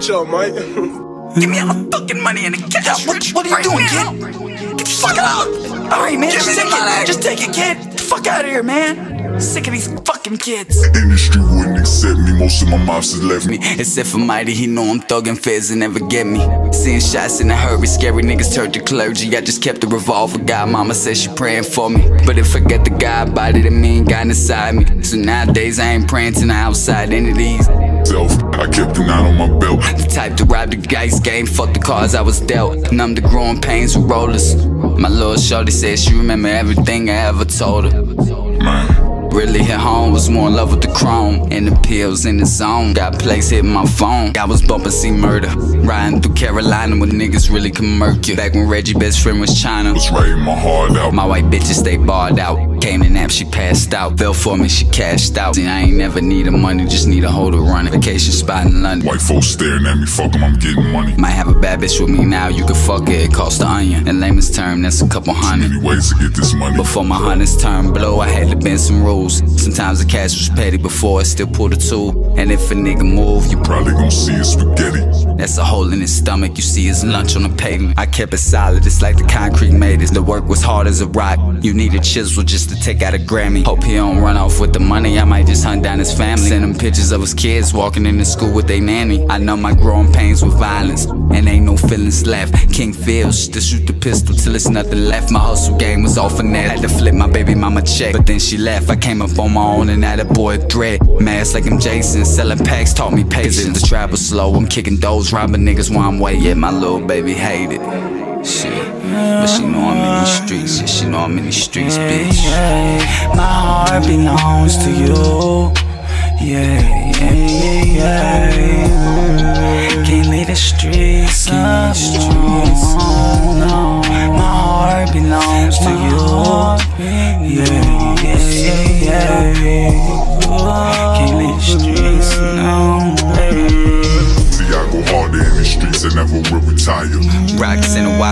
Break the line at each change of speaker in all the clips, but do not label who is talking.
bitch up, Mike.
Give me all the fucking money and the cash.
What, what are you
right
doing,
now.
kid? Get the fuck out! Alright, man,
Give
just take it. Just take it, kid. Get the fuck out of here, man. Sick of these fucking kids.
Industry wouldn't of my moms has left me.
Except for Mighty, he know I'm thuggin' feds and never get me. Seeing shots in a hurry, scary niggas turned to clergy. I just kept the revolver. God, mama said she praying for me. But if I get the God body, that mean God inside me. So nowadays I ain't praying to the outside entities.
Self, I kept a nine on my belt.
The type to rob the dice game, fuck the cards I was dealt. Numb the growing pains with rollers. My little shorty said she remember everything I ever told her.
Man,
Really hit home, was more in love with the chrome. And the pills in the zone, got plays hitting my phone. I was bumping C-Murder, riding through Carolina When niggas really can murk you. Back when Reggie best friend was China.
Was writing my heart out.
My white bitches stay barred out Came to nap, she passed out Fell for me, she cashed out See, I ain't never need needed money, just need a hoe to run it Vacation spot in London
White folks staring at me, fuck 'em, I'm getting money.
Might have a bad bitch with me now, you can fuck it, it cost a onion In layman's term, that's a couple hundred
Many ways to get this money.
Before my hunters turned blow, I had to bend some rules. Sometimes the cash was petty before I still pulled a tool. And if a nigga move, you
Probably gon' see a spaghetti.
that's a hole in his stomach. You see his lunch on the pavement. I kept it solid, it's like the concrete made it. The work was hard as a rock. You need a chisel just to take out a Grammy. Hope he don't run off with the money. I might just hunt down his family. Send him pictures of his kids walking into school with their nanny. I know my growing pains with violence, and ain't no feelings left. King feels to shoot the pistol till it's nothing left. My hustle game was in there. Had to flip my baby mama check, but then she left. I came up on my own and had a boy a threat. Mask like I'm Jason, selling packs taught me patience. The trap was slow, I'm kicking doors, robbing niggas while I'm waiting. Yeah, my little baby hate it. Shit. But she know I'm in streets, yeah, she know I'm in these streets, bitch.
Yeah, my heart belongs to you. Yeah, yeah, yeah, yeah. Can't leave the streets alone. No, my heart belongs to you. Yeah, yeah,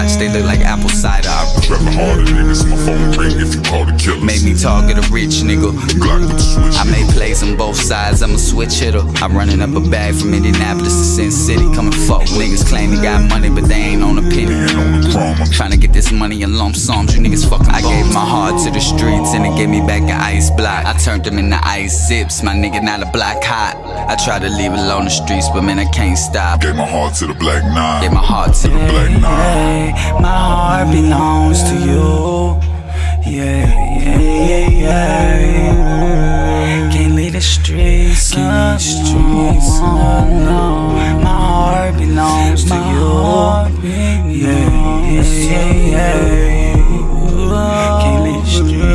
watch, they look like apple cider.
Trapping harder, niggas, my phone ring if you call the killers.
Made me target a rich nigga.
Glock with the switch.
I made plays on both sides, I'm a switch hitter. I'm running up a bag from Indianapolis to Sin City. Come and fuck niggas claim they got money, but they ain't on a penny.
Ain't on the prom, I'm
Trying to get this money in lump sums, you niggas fucking I gave my heart to the streets and it gave me back an ice block. I turned them into ice zips, my nigga not a black hot. I tried to leave alone the streets, but man, I can't stop.
Gave my heart to the black nine.
Gave my heart to the
black nine.
Hey, my heart belongs to you. Yeah, yeah, yeah, yeah. Can't leave the streets alone. No, my happens to you. Yeah, yeah, yeah, yeah. Can't let you.